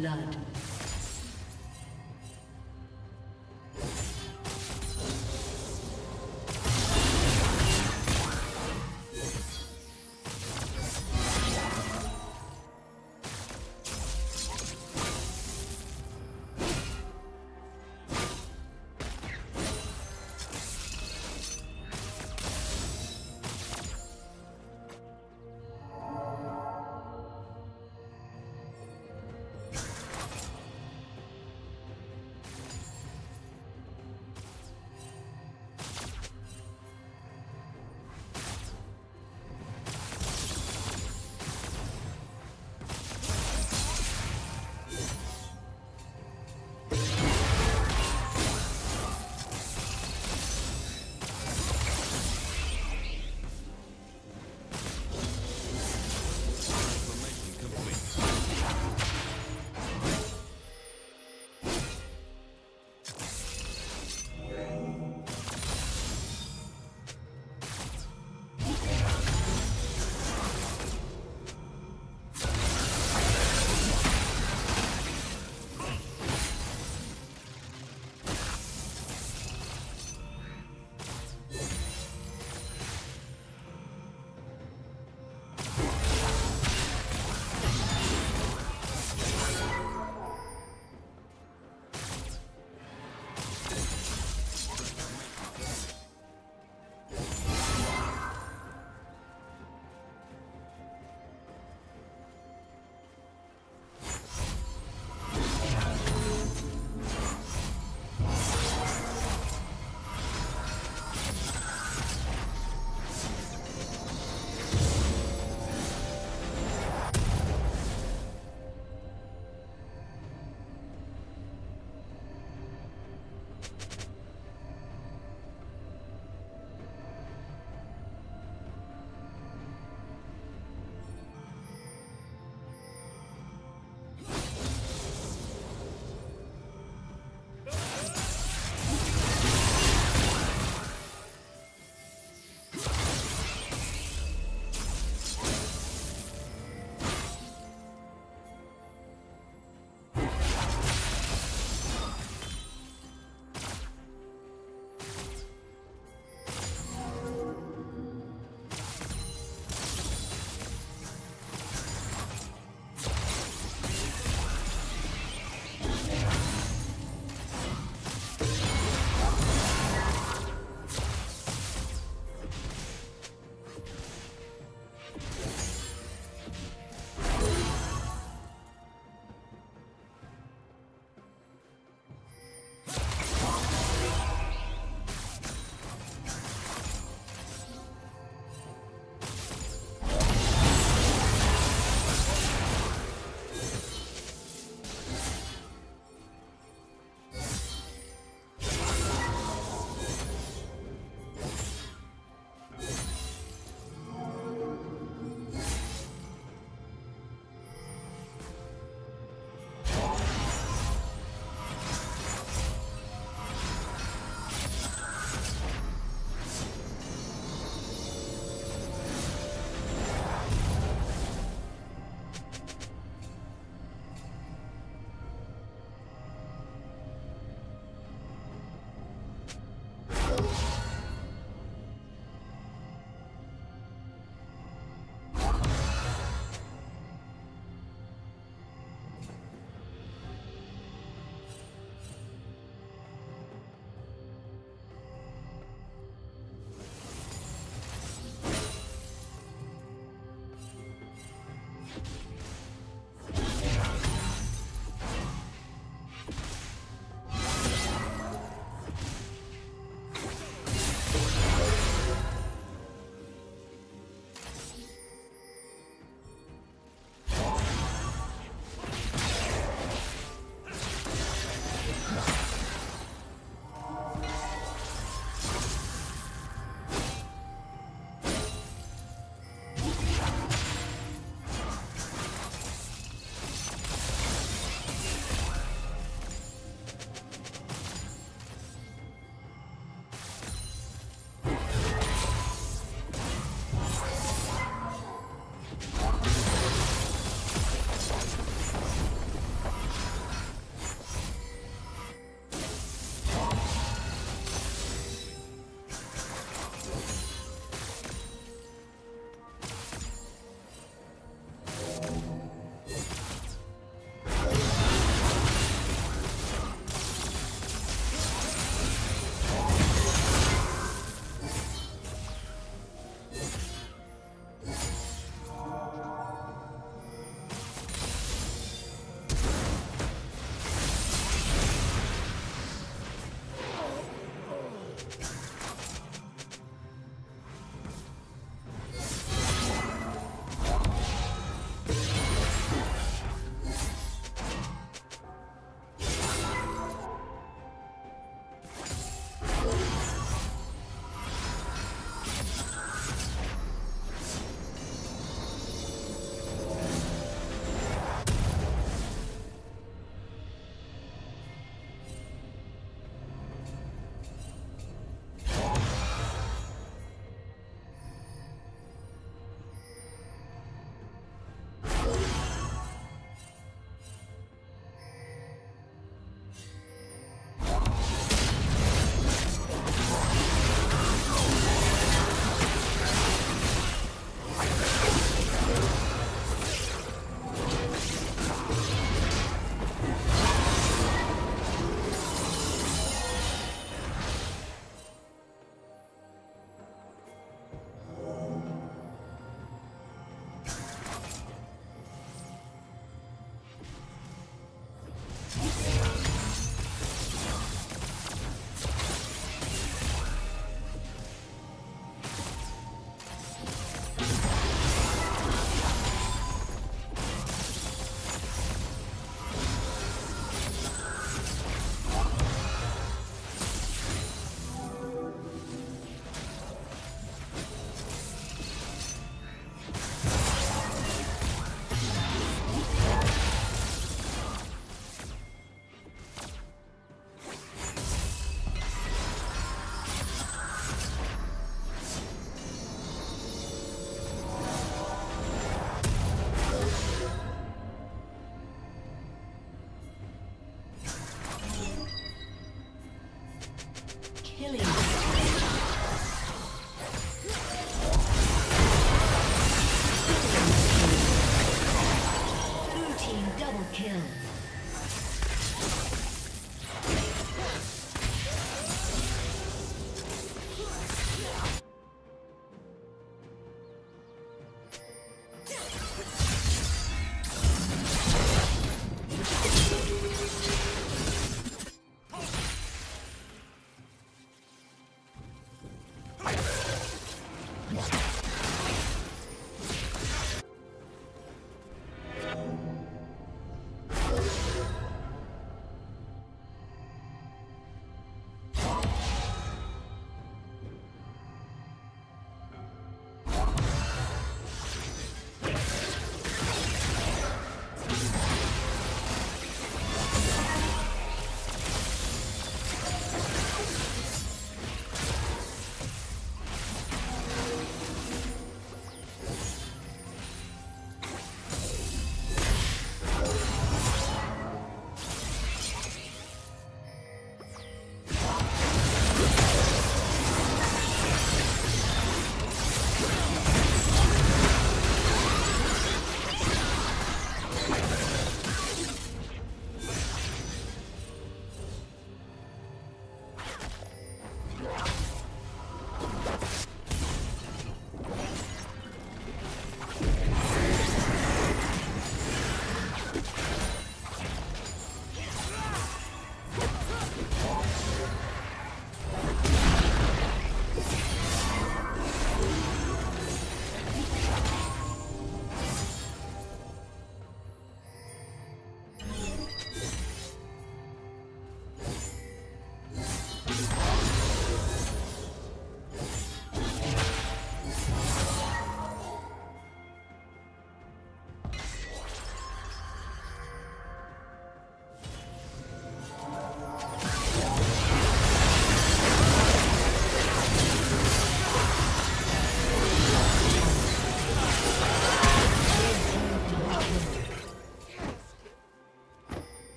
blood.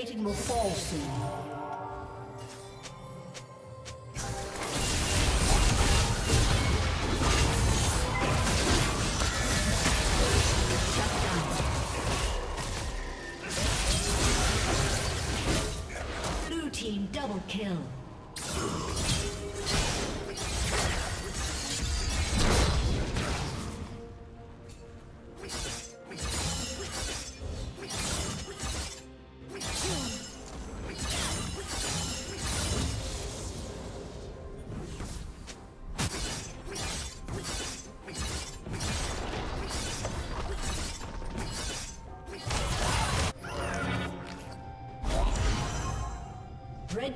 Plating will fall soon. Blue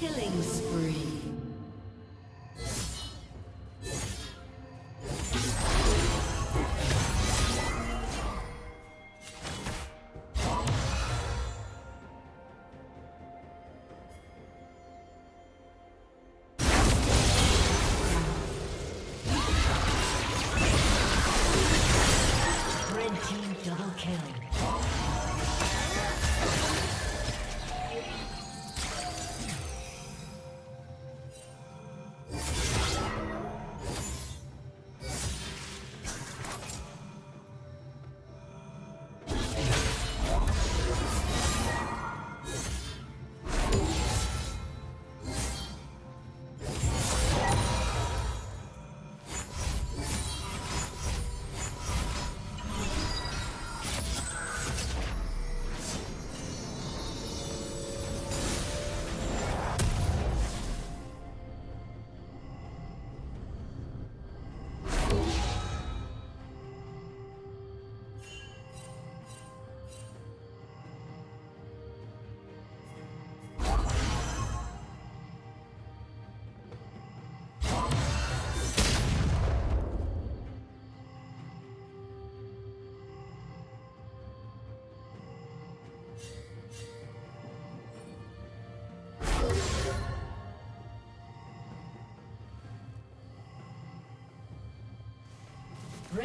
Killing spree.